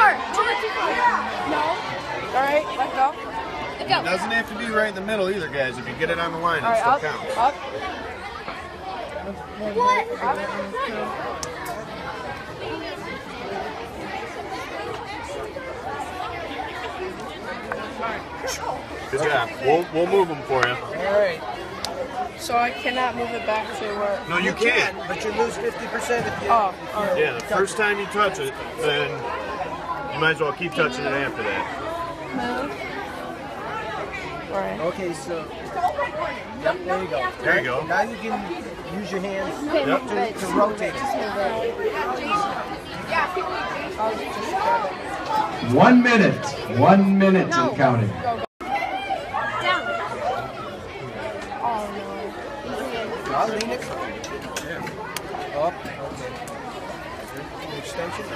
far. Too far. Too far. No. All right, let's go. Let go. Doesn't have to be right in the middle either, guys. If you get it on the line, All it right, still up, counts. up. What? Good job. We'll, we'll move them for you. All right. So I cannot move it back to where. No, you can't. But you lose 50% if you. Oh, all right. Yeah, the first time you touch it, then you might as well keep touching it after that. All right. Okay, so. Yep, there you go. There you go. Now you can use your hands Yep. move it. to rotate. I'll just grab it. One minute. One minute and counting. Down. Oh no. I'll lean it. Up. Okay. Extension.